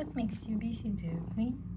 What makes you busy, dear queen?